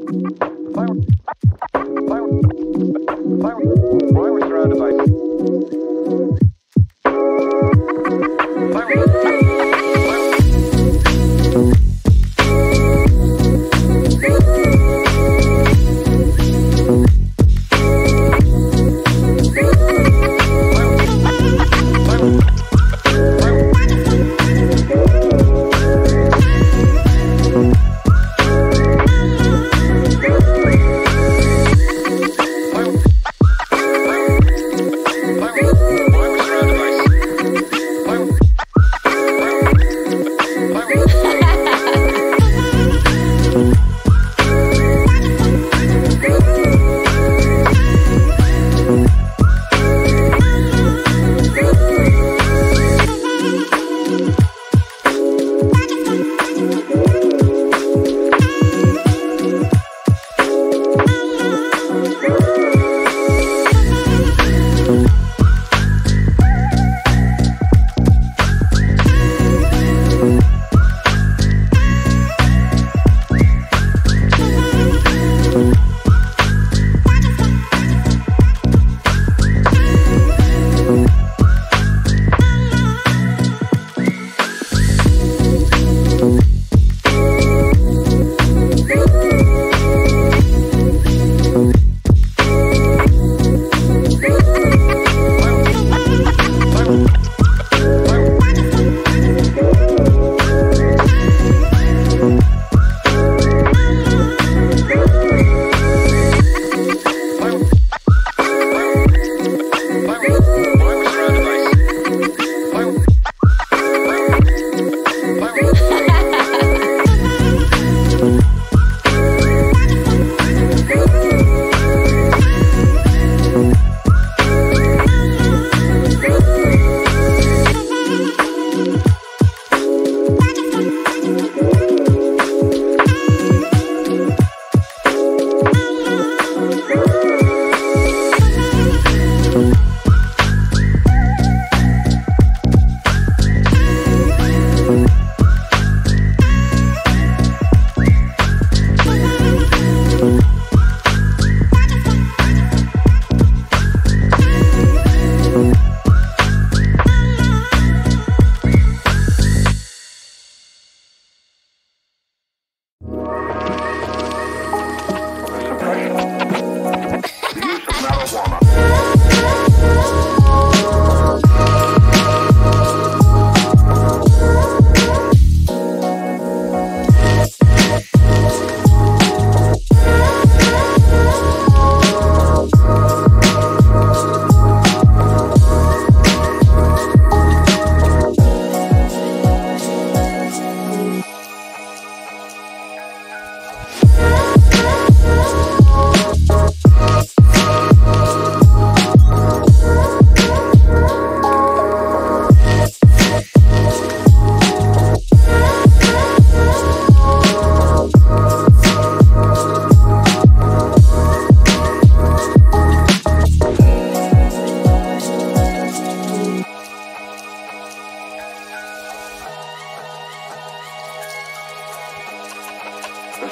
Why are we.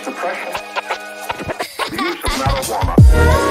depression, the use of marijuana.